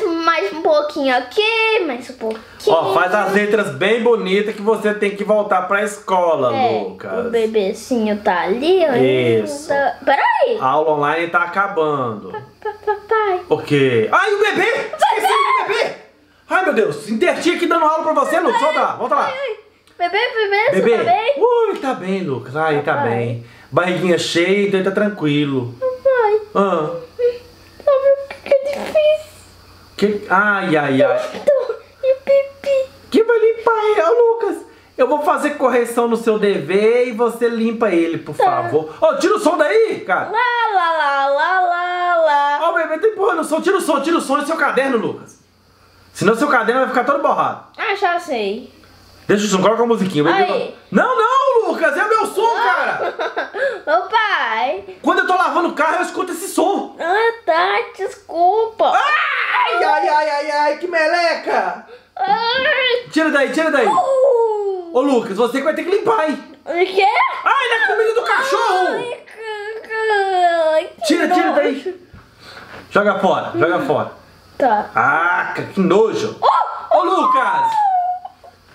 mais, mais um pouquinho aqui, mais um pouquinho. Ó, faz as letras bem bonitas que você tem que voltar pra escola, É, Lucas. O bebecinho tá ali. ó. Isso. Tá- Peraí. A aula online tá acabando. Pa- Papai. O quê? Ai, o bebê! Esqueci do bebê! Ai, meu Deus, interti aqui dando aula pra você, Lucas. Volta lá, volta lá. Bebê, bebê, Bebê? tá bem? Ui, tá bem, Lucas. Ai, tá Papai. bem. Barriguinha cheia, então tá tranquilo. Papai, Ah, sabe o que que é difícil? Que... Ai, ai, ai. E o pipi? Que vai limpar ele, Ô, Lucas? Eu vou fazer correção no seu dever e você limpa ele, por Tá. favor. Ô, tira o som daí, cara. Lá, lá, lá, lá, lá, lá. Ó, o bebê tá empurrando o som. Tira o som, tira o som do seu caderno, Lucas. Senão seu caderno vai ficar todo borrado. Ah, já sei. Deixa o som, coloca a musiquinha. bebê Aí. Não, não, Lucas, é o meu som, cara. Ô pai. Quando eu tô lavando o carro, eu escuto esse som. Ah, tá, desculpa. Ai, ai, ai, ai, ai, que meleca. Ai. Tira daí, tira daí. Uh. Ô, Lucas, você que vai ter que limpar, hein? O quê? Ai, na comida do cachorro. Ai, que- Tira, tira nojo. daí. Joga fora, joga fora. Tá. Ah, que nojo. Ô, Lucas.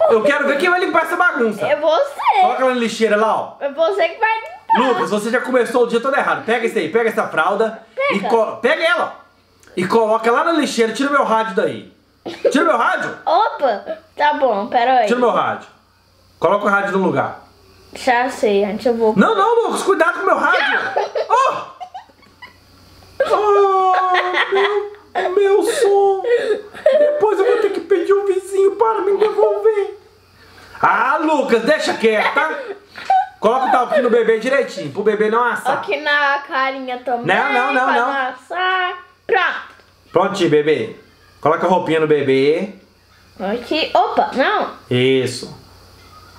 Eu quero ver quem vai limpar essa bagunça. É você. Coloca ela na lixeira lá, ó. É você que vai limpar. Lucas, você já começou o dia todo errado. Pega isso aí, pega essa fralda Pega. pega ela e coloca lá na lixeira. Tira meu rádio daí. Tira meu rádio. Opa. Tá bom, pera aí. Tira meu rádio. Coloca o rádio no lugar. Já sei, antes eu vou... Não, não, Lucas, cuidado com o meu rádio. Oh! Oh, meu, meu som. Depois eu vou ter que pedir o vizinho para me devolver. Ah, Lucas, deixa quieto, tá? Coloca o talquinho no bebê direitinho, pro bebê não assar. Aqui na carinha também. Não, não, não, não. Amassar. Pronto. Prontinho, bebê. Coloca a roupinha no bebê. Aqui. Opa, não. Isso.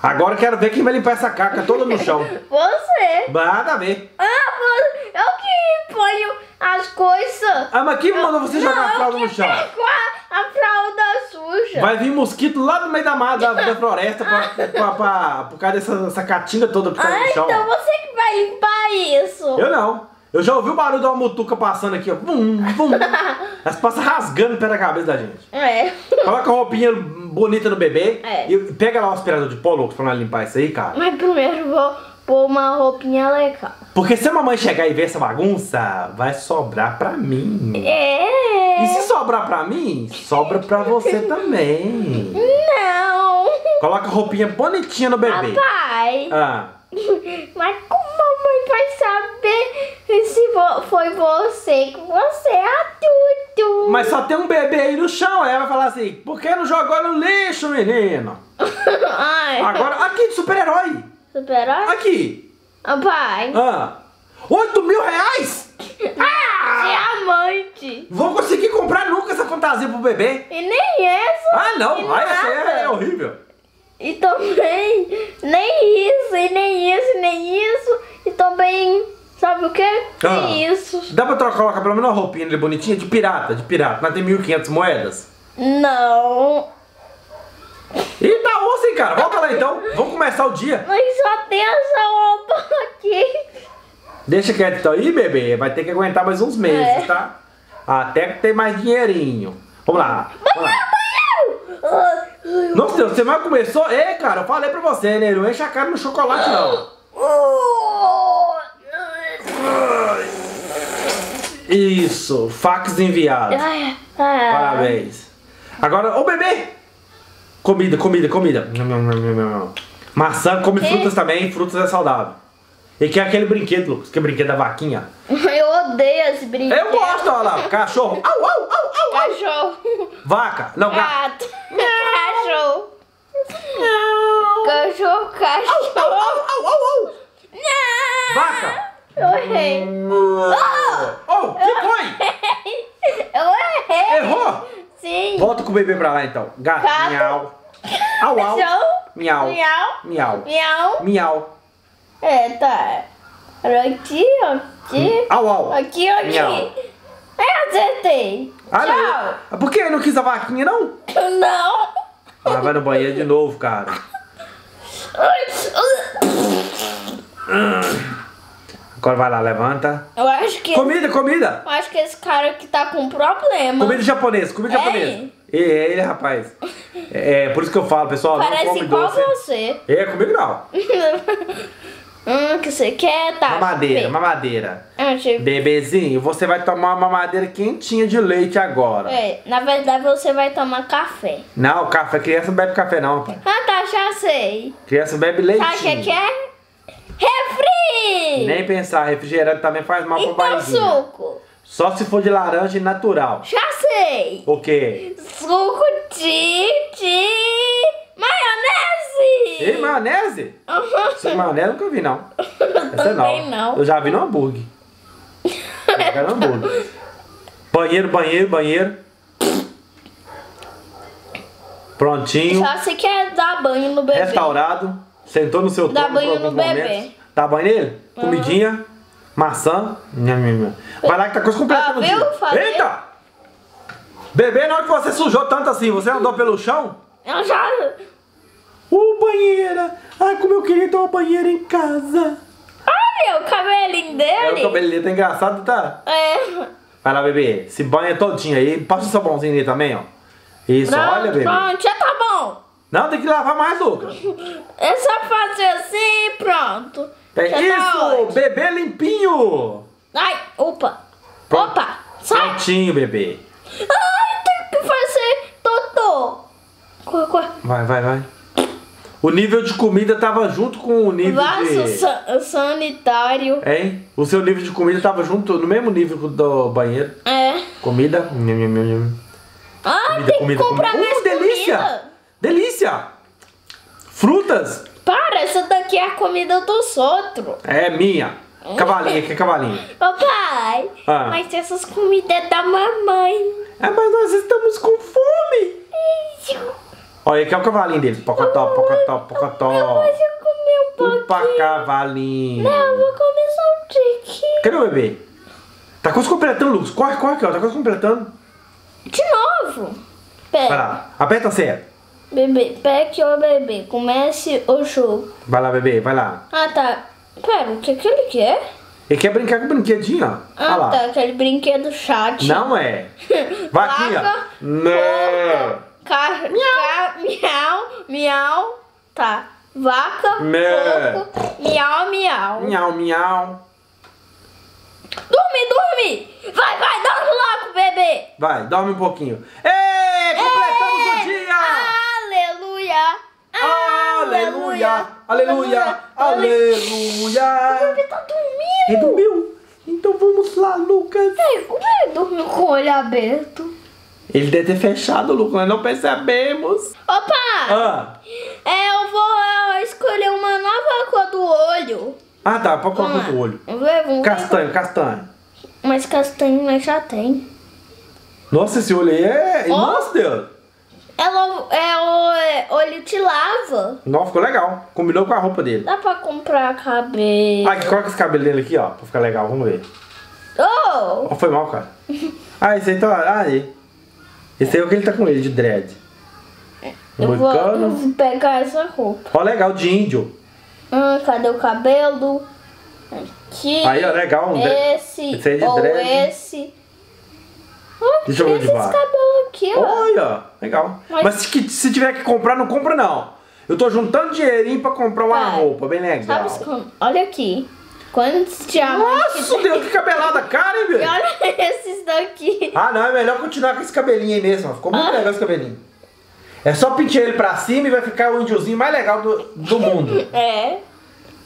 Agora quero ver quem vai limpar essa caca toda no chão. Você. Nada a ver. Ah, você. Eu que ponho as coisas. Ah, mas quem mandou você jogar a fralda no chão? a, a fralda suja. Vai vir mosquito lá no meio da mata, da, da floresta, pra, pra, pra- por causa dessa, dessa toda que tá Ah, no chão. então você que vai limpar isso. Eu não. Eu já ouvi o barulho de uma mutuca passando aqui, ó. Vum, vum. Elas passam rasgando pela cabeça da gente. É. Coloca a roupinha bonita no bebê. É. E pega lá o aspirador de pó, louco, pra nós limpar isso aí, cara. Mas primeiro vou pôr uma roupinha legal. Porque se a mamãe chegar e ver essa bagunça, vai sobrar pra mim. É. E se sobrar pra mim, sobra pra você também. Não. Coloca a roupinha bonitinha no bebê. Papai. Ah, Mas como a mamãe vai saber se foi você que você é adulto? mas só tem um bebê aí no chão. Aí ela vai falar assim: por que não jogou no lixo, menino? Ai. Agora, aqui de super-herói. Super-herói? Aqui. Ah, Pai. Ah, 8 mil reais? Diamante. Vou conseguir comprar nunca essa fantasia pro bebê. E nem essa. Ah, não. Ai, essa é, é horrível. E também nem isso, e nem isso, e nem isso. E também, sabe o que? Ah. Nem isso. Dá pra trocar, colocar pelo menos uma roupinha ali bonitinha de pirata, de pirata. Nós tem 1.500 moedas. Não. Ih, tá osso, hein, cara. Volta lá então. Vamos começar o dia. Mas só tem essa roupa aqui. Deixa quieto então. Ih, bebê, vai ter que aguentar mais uns meses, É. tá? Até que tem mais dinheirinho. Vamos lá. Vamos lá. Nossa você mais começou? Ei, cara, eu falei pra você, né? Não enche a cara no chocolate, não. Isso, fax enviado. Parabéns. Agora, ô bebê! Comida, comida, comida. Maçã, come frutas também, frutas é saudável. E quer aquele brinquedo, Lucas, que é o brinquedo da vaquinha. Eu odeio esse brinquedo. Eu gosto, olha lá, cachorro. Au, au, au, au. Cachorro. Vaca, não, gato. Gato. Cachorro. Cachorro, cachorro. au, au, au, au. Não. Vaca. Eu errei. Oh, que foi? Eu errei. Errou? Sim. Volta com o bebê pra lá então. Gato, Gato. miau. Au, au. Miau. Miau. Miau. Miau. Miau. É, tá. Aqui, aqui. Au, au. Aqui, aqui. Miau. É, acertei. Ah, Tchau. não. Por que não quis a vaquinha, não? Não. Ah, vai no banheiro de novo, cara. Agora vai lá, levanta. Eu acho que. Comida, comida! Eu acho que esse cara aqui tá com problema. Comida japonesa, comida É japonesa. É ele, rapaz. É, é por isso que eu falo, pessoal, não Parece come igual doce. você. É, comigo não. hum, que você quer, tá? Mamadeira, Bem, mamadeira. ver. Bebezinho, você vai tomar uma mamadeira quentinha de leite agora. É, na verdade você vai tomar café. Não, café, criança não bebe café não, pai. Ah, tá, já sei. Criança bebe leitinho. Sabe o que que é? Refri! Nem pensar, refrigerante também faz mal pro Então barriguinha. suco. Só se for de laranja e natural. Já sei. O quê? Suco de, de maionese. E maionese? Aham. Sem maionese eu nunca vi, não. Essa é nova. não. Eu já vi no hambúrguer. Eu já no hambúrguer. Banheiro, banheiro, banheiro. Prontinho. Só se quer dar banho no bebê. Restaurado. Sentou no seu Dá banho no bebê. Dá banho nele? Comidinha. Maçã. Vai lá que tá coisa completa Ah, no viu? Falei. Eita! Bebê, na hora que você sujou tanto assim, você andou pelo chão? Eu já... Ô, banheira! Ai, como eu queria ter uma banheira em casa. Olha o cabelinho É, o dele. cabelo dele tá engraçado, tá? É. Vai lá, bebê. Se banha todinho aí. Passa o sabãozinho ali também, ó. Isso, olha, bebê. Pronto, já tá. Não, tem que lavar mais, Lucas. É só fazer assim e pronto. É Já tá isso, ótimo. bebê limpinho. Ai, opa. Pronto. Opa, sai. Prontinho, bebê. Ai, tem que fazer totô. Corre, corre. Vai, vai, vai. O nível de comida tava junto com o nível Vaso de... sa- sanitário. Hein? O seu nível de comida tava junto, no mesmo nível do banheiro. É. Comida. Ah, Comida, tem comida, que comprar comida. mais Uh, comida. Delícia! Frutas. Para, essa daqui é a comida dos outros. É minha. Cavalinho, que é cavalinho. Ô pai, Ah. mas essas comidas é da mamãe. É, mas nós estamos com fome. Olha, aqui é o cavalinho dele. Pocotó, pocotó, pocotó. Eu vou comer um Opa, pouquinho. cavalinho. Não, eu vou comer só um tiquinho. Cadê o bebê? Tá quase completando, Lucas. Corre, corre aqui, ó. Tá quase completando. De novo. Vai Pera, lá. Aperta a seta. Bebê, aqui, ô bebê. Comece o jogo. Vai lá, bebê. Vai lá. Ah, tá. Pera, o que que ele quer? Ele quer brincar com o brinquedinho, ó. Ah, lá. tá. Aquele brinquedo chat. Não é. Vai aqui, Vaca, ó. Não. Ca... Miau. Miau, miau. Tá. Vaca, Mé. porco, miau, miau. Miau, miau. Dorme, dorme. Vai, vai, dorme logo, bebê. Vai, dorme um pouquinho. Ei, completamos o dia! Aleluia. Aleluia! Aleluia! O Aleluia! bebê tá dormindo. Ele dormiu? Então vamos lá, Lucas. Ei, como ele dormiu com o olho aberto? Ele deve ter fechado, Lucas, nós não percebemos. Opa! Ah, É, eu vou é, escolher uma nova cor do olho. ah tá, pode colocar Vamos o lá. olho. Vamos ver, vamos ver. Castanho, castanho. Mas castanho nós já tem. Nossa, esse olho aí é. Ó. Nossa, Deus! Ela é o é, olho de lava. Não, ficou legal. Combinou com a roupa dele. Dá pra comprar cabelo. Ah, coloca esse cabelo dele aqui, ó, pra ficar legal, vamos ver. Oh! Ó, foi mal, cara. Ah, esse aí tá. Ah, aí. Esse aí é o que ele tá com ele, de dread. Eu vou, eu vou pegar essa roupa. Ó, legal, de índio. Hum, cadê o cabelo? Aqui. Aí, ó, legal, um Esse. esse aí de ou dread. esse. Olha, Deixa eu ver de esses cabelos aqui, ó. Olha, legal. Mas- Mas, se, que- se tiver que comprar, não compra não. Eu tô juntando dinheirinho pra comprar uma Pai, roupa bem legal. Sabe como? Olha aqui. Quantos diamantes Nossa, que Deus, que cabelada cara, hein, E velho? olha esses daqui. Ah, não, é melhor continuar com esse cabelinho aí mesmo. ó. Ficou muito Ah. legal esse cabelinho. É só pentear ele pra cima e vai ficar o índiozinho mais legal do, do mundo. É.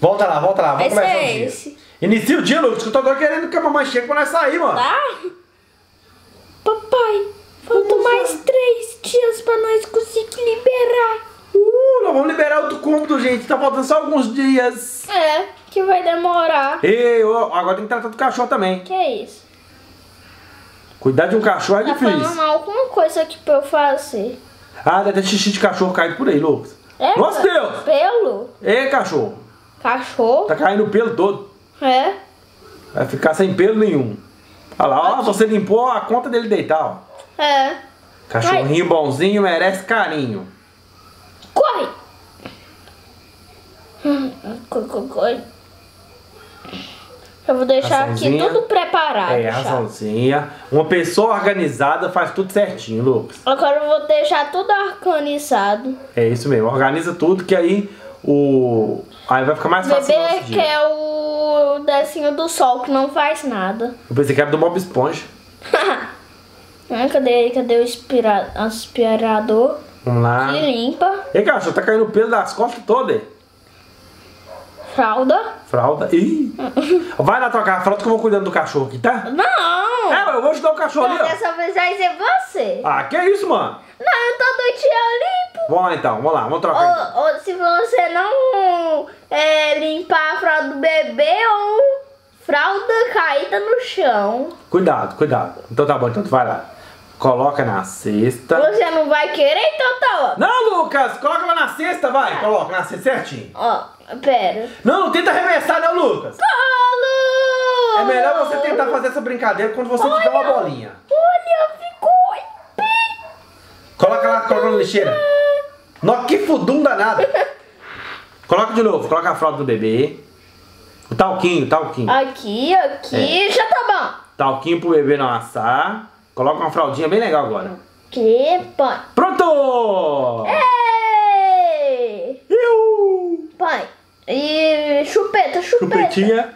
Volta lá, volta lá, vamos Esse começar é o dia. esse. Inicia o dia, Lucas, que eu tô querendo que a mamãe chegue pra nós sair, mano. Tá? Mais três dias pra nós conseguir liberar. Uh, nós vamos liberar outro cômodo, gente. Tá faltando só alguns dias. É, que vai demorar. Ei, ó, agora tem que tratar do cachorro também. Que é isso? Cuidar de um cachorro é Tá difícil. falando alguma coisa aqui pra eu fazer. Ah, deve ter xixi de cachorro caído por aí, Lucas. É, Nossa, Deus! Pelo? Ei, cachorro. Cachorro? Tá caindo pelo todo. É. Vai ficar sem pelo nenhum. Olha lá, ó, você limpou a conta dele deitar, ó. É. Cachorrinho bonzinho merece carinho. Corre! Corre, corre, corre. Eu vou deixar aqui tudo preparado. É, já. raçãozinha. Uma pessoa organizada faz tudo certinho, Lucas. Agora eu vou deixar tudo organizado. É isso mesmo. Organiza tudo que aí o. Aí vai ficar mais fácil o bebê dia. quer o desenho do sol que não faz nada. Eu pensei que era do Bob Esponja. Ah, cadê, cadê o aspira- aspirador? Vamos lá. Que limpa. Ei, cachorro, tá caindo pelo das costas todas. Fralda. Fralda. Ih. Vai lá trocar a fralda que eu vou cuidando do cachorro aqui, tá? Não! É, eu vou ajudar o cachorro ali, ó. Dessa vez vai ser você. Ah, que isso, mano? Não, eu todo dia eu limpo. Vamos lá então, vamos lá, vamos trocar. então. Ou, ou se você não é, limpar a fralda do bebê ou fralda caída no chão. Cuidado, cuidado. Então tá bom, então tu vai lá. Coloca na cesta. Você não vai querer, então tá ó. Não, Lucas, coloca lá na cesta, vai. Coloca na cesta certinho. Ó, pera. Não, não tenta arremessar, não, Lucas. Paulo! É melhor você tentar fazer essa brincadeira quando você tiver uma bolinha. Olha, ficou em. Coloca lá, coloca na lixeira. Nossa, que fudum danado. Coloca de novo, coloca a fralda do bebê. O talquinho, o talquinho. Aqui, aqui, já tá bom. Talquinho pro bebê não assar. Coloca uma fraldinha bem legal agora. Que põe. Pronto! Ei! Iu! Põe. E chupeta, chupeta. Chupetinha.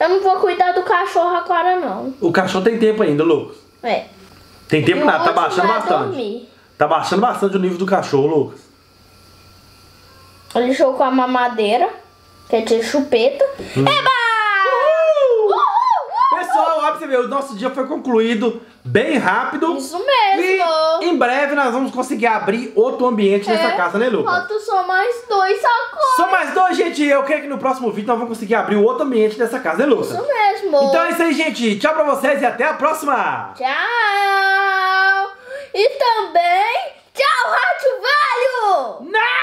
Eu não vou cuidar do cachorro agora, não. O cachorro tem tempo ainda, Lucas. É. Tem tempo nada, tá baixando bastante. dormir. Tá baixando bastante o nível do cachorro, Lucas. Ele jogou com a mamadeira, quer dizer, chupeta. Hum. Eba! você ver, o nosso dia foi concluído bem rápido. Isso mesmo. E em breve nós vamos conseguir abrir outro ambiente é, nessa casa, né, Lucas? Falta só mais dois sacos. Só mais dois, gente. Eu creio que no próximo vídeo nós vamos conseguir abrir outro ambiente nessa casa, né, Lucas? Isso mesmo. Então é isso aí, gente. Tchau pra vocês e até a próxima. Tchau. E também, tchau, Rádio Velho. Não!